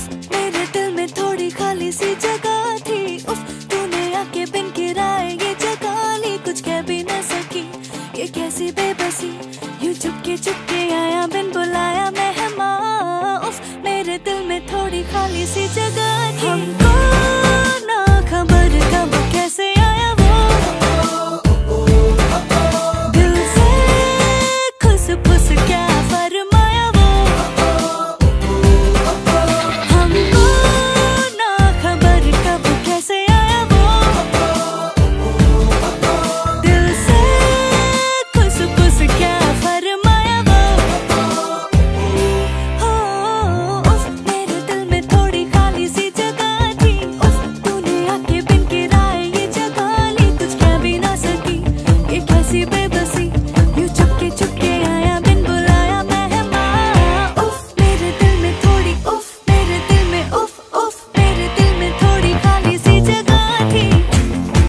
उफ। मेरे दिल में थोड़ी खाली सी जगह थी। उफ, तूने आके बिन किराए ये जगह ली। कुछ कह भी ना सकी, ये कैसी बेबसी। यू चुपके चुपके आया, बिन बुलाया मेहमान। उफ, मेरे दिल में थोड़ी खाली सी जगह थी।